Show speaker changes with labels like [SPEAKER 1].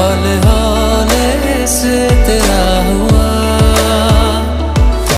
[SPEAKER 1] हाल हाल